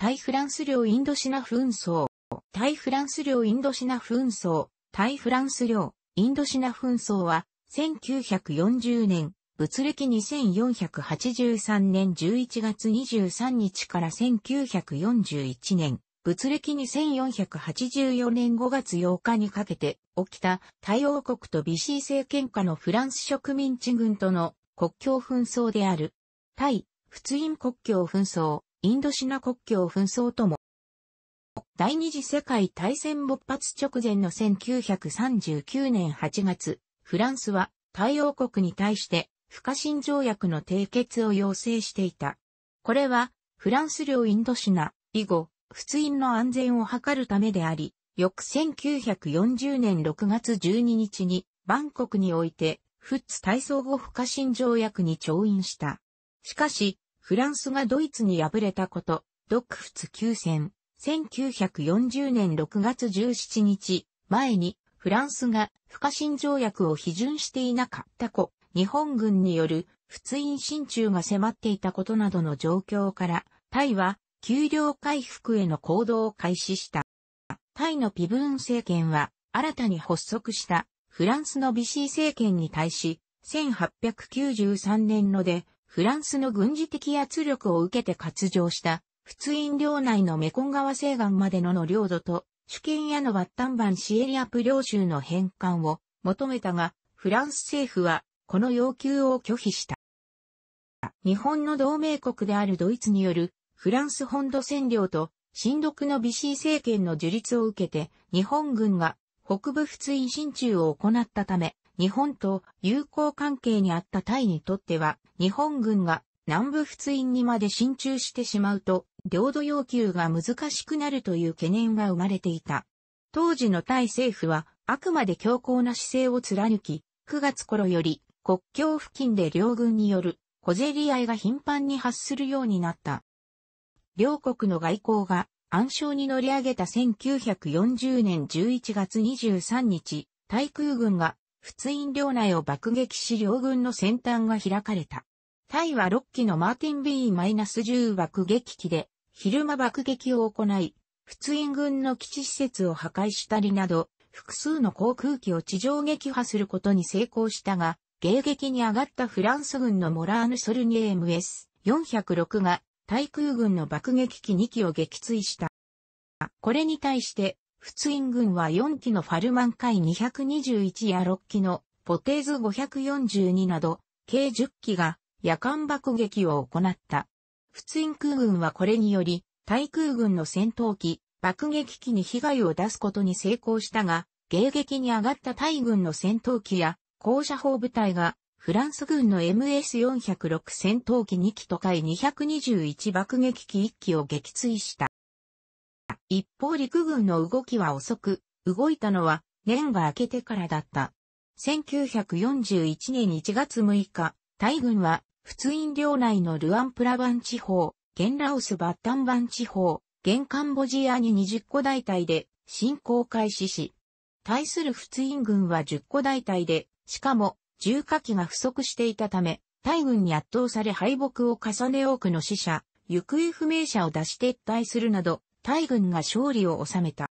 対フランス領インドシナ紛争、対フランス領インドシナ紛争、対フランス領インドシナ紛争は、1940年、物歴2483年11月23日から1941年、物歴2484年5月8日にかけて起きた対王国とビシー政権下のフランス植民地軍との国境紛争である。対、仏印国境紛争、インドシナ国境紛争とも。第二次世界大戦勃発直前の1939年8月、フランスは対王国に対して不可侵条約の締結を要請していた。これは、フランス領インドシナ、以後、仏印の安全を図るためであり、翌1940年6月12日に、バンコクにおいて、フッツ体操後不可侵条約に調印した。しかし、フランスがドイツに敗れたこと、ドックフツ休戦、1940年6月17日、前に、フランスが不可侵条約を批准していなかった子、日本軍による仏印進駐が迫っていたことなどの状況から、タイは給料回復への行動を開始した。タイのピブーン政権は新たに発足したフランスのビシー政権に対し、1893年のでフランスの軍事的圧力を受けて活上した仏印領内のメコン川西岸までのの領土と主権屋のバッタンバンシエリアプ領州の返還を求めたが、フランス政府はこの要求を拒否した。日本の同盟国であるドイツによるフランス本土占領と新独のビシー政権の樹立を受けて日本軍が北部仏印進駐を行ったため、日本と友好関係にあったタイにとっては、日本軍が南部仏印にまで進駐してしまうと、領土要求が難しくなるという懸念が生まれていた。当時のタイ政府は、あくまで強硬な姿勢を貫き、9月頃より国境付近で両軍による小競り合いが頻繁に発するようになった。両国の外交が暗礁に乗り上げた1940年11月23日、対空軍が仏印領内を爆撃し両軍の先端が開かれた。タイは6機のマーティン B-10 爆撃機で昼間爆撃を行い、仏印軍の基地施設を破壊したりなど、複数の航空機を地上撃破することに成功したが、迎撃に上がったフランス軍のモラーヌ・ソルニエ MS406 が対空軍の爆撃機2機を撃墜した。これに対して、仏印軍は4機のファルマン海221や6機のポテーズ542など、計10機が夜間爆撃を行った。仏印空軍はこれにより、対空軍の戦闘機、爆撃機に被害を出すことに成功したが、迎撃に上がった対軍の戦闘機や高射砲部隊がフランス軍の MS406 戦闘機2機と海221爆撃機1機を撃墜した。一方陸軍の動きは遅く、動いたのは年が明けてからだった。1941年1月6日、大軍は仏印領内のルアンプラバン地方、現ラオスバッタンバン地方、現カンボジアに20個大隊で侵攻開始し、対する仏印軍は10個大隊でしかも、重火器が不足していたため、大軍に圧倒され敗北を重ね多くの死者、行方不明者を出し撤退するなど、大軍が勝利を収めた。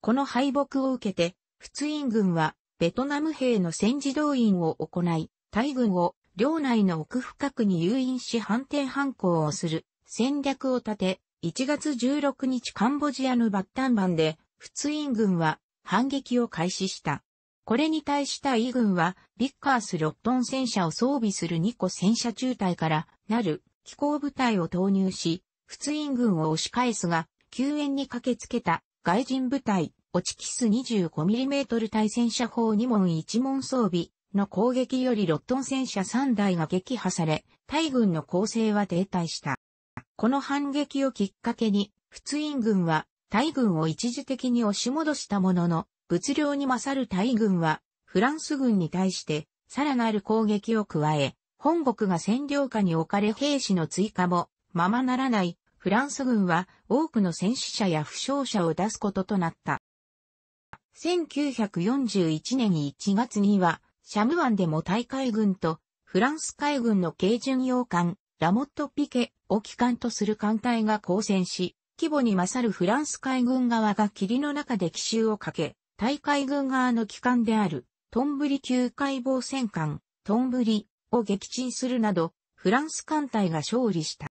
この敗北を受けて、仏印軍は、ベトナム兵の戦時動員を行い、大軍を領内の奥深くに誘引し反転反攻をする戦略を立て、1月16日カンボジアのバッタンバンで、仏印軍は反撃を開始した。これに対したイ軍は、ビッカース・ロットン戦車を装備する2個戦車中隊からなる機構部隊を投入し、仏印軍を押し返すが、救援に駆けつけた外人部隊、オチキス 25mm 対戦車砲2門1門装備の攻撃よりロットン戦車3台が撃破され、対軍の攻勢は停滞した。この反撃をきっかけに、仏印軍は対軍を一時的に押し戻したものの、物量に勝る大軍は、フランス軍に対して、さらなる攻撃を加え、本国が占領下に置かれ兵士の追加も、ままならない、フランス軍は多くの戦死者や負傷者を出すこととなった。1941年1月には、シャム湾でも大海軍とフランス海軍の軽巡洋艦、ラモット・ピケを機関とする艦隊が交戦し、規模に勝るフランス海軍側が霧の中で奇襲をかけ、大海軍側の機関である、トンブリ級海防戦艦、トンブリを撃沈するなど、フランス艦隊が勝利した。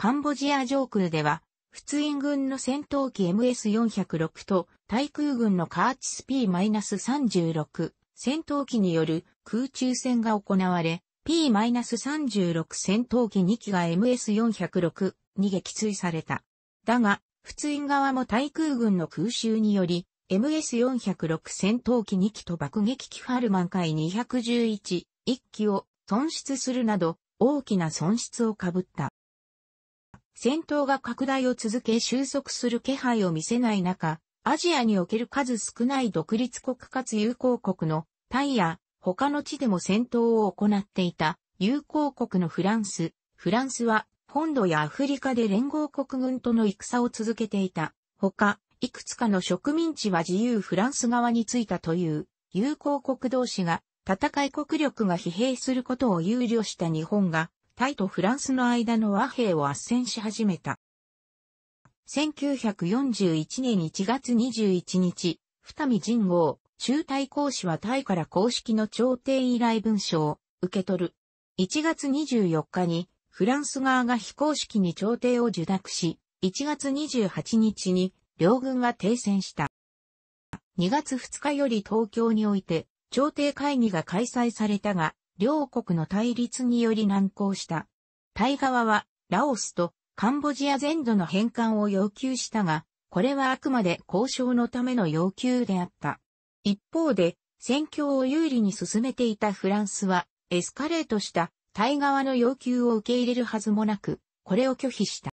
カンボジア上空では、仏印軍の戦闘機 MS-406 と対空軍のカーチス P-36 戦闘機による空中戦が行われ、P-36 戦闘機2機が MS-406 に撃墜された。だが、仏印側も対空軍の空襲により、MS-406 戦闘機2機と爆撃機ファルマン海211、1機を損失するなど、大きな損失をかぶった。戦闘が拡大を続け収束する気配を見せない中、アジアにおける数少ない独立国かつ友好国のタイや他の地でも戦闘を行っていた友好国のフランス。フランスは本土やアフリカで連合国軍との戦を続けていた。他、いくつかの植民地は自由フランス側についたという友好国同士が戦い国力が疲弊することを憂慮した日本がタイとフランスの間の和平を斡旋し始めた。1941年1月21日、二見神号、中隊公使はタイから公式の朝廷依頼文書を受け取る。1月24日にフランス側が非公式に朝廷を受諾し、1月28日に両軍は停戦した。2月2日より東京において、朝廷会議が開催されたが、両国の対立により難航した。タイ側は、ラオスとカンボジア全土の返還を要求したが、これはあくまで交渉のための要求であった。一方で、戦況を有利に進めていたフランスは、エスカレートしたタイ側の要求を受け入れるはずもなく、これを拒否した。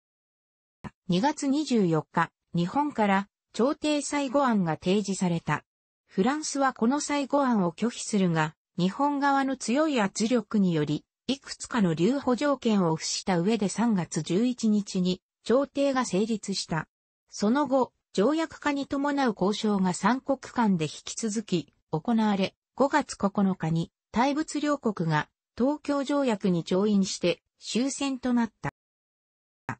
2月24日、日本から朝廷最後案が提示された。フランスはこの最後案を拒否するが、日本側の強い圧力により、いくつかの留保条件を付した上で3月11日に朝廷が成立した。その後、条約化に伴う交渉が三国間で引き続き行われ、5月9日に対物両国が東京条約に調印して終戦となった。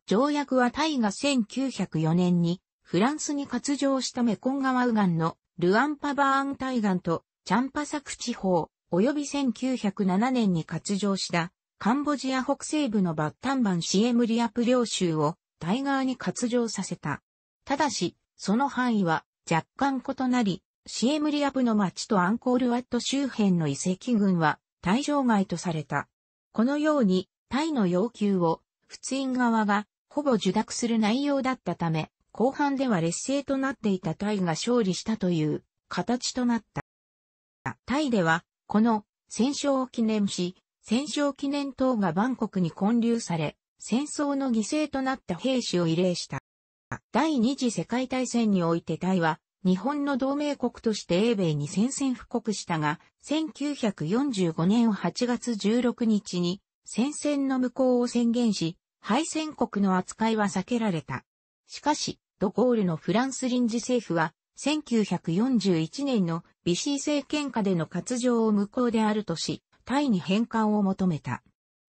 条約はタイが1904年にフランスに割譲したメコン川右岸のルアンパバーン対岸とチャンパサク地方、及び1907年に割譲したカンボジア北西部のバッタンバンシエムリアプ領州を対側に割譲させた。ただし、その範囲は若干異なり、シエムリアプの町とアンコールワット周辺の遺跡群は対象外とされた。このように、タイの要求を、仏印側がほぼ受諾する内容だったため、後半では劣勢となっていたタイが勝利したという形となった。タイでは、この戦勝を記念し、戦勝記念塔がバンコクに建立され、戦争の犠牲となった兵士を慰霊した。第二次世界大戦においてタイは、日本の同盟国として英米に宣戦布告したが、1945年8月16日に戦線の無効を宣言し、敗戦国の扱いは避けられた。しかし、ドゴールのフランス臨時政府は、1941年のビシー政権下での活情を無効であるとし、タイに返還を求めた。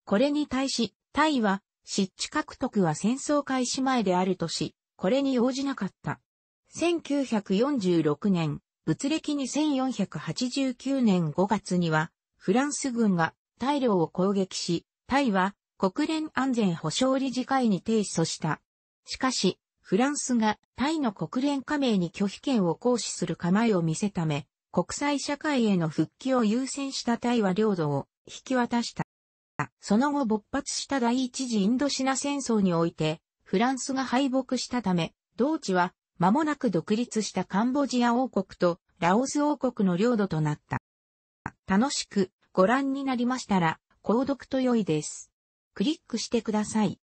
これに対し、タイは、湿地獲得は戦争開始前であるとし、これに応じなかった。1946年、物歴2489年5月には、フランス軍がタイ領を攻撃し、タイは国連安全保障理事会に提訴した。しかし、フランスがタイの国連加盟に拒否権を行使する構えを見せため、国際社会への復帰を優先したタイは領土を引き渡した。その後勃発した第一次インドシナ戦争において、フランスが敗北したため、同地は間もなく独立したカンボジア王国とラオス王国の領土となった。楽しくご覧になりましたら、購読と良いです。クリックしてください。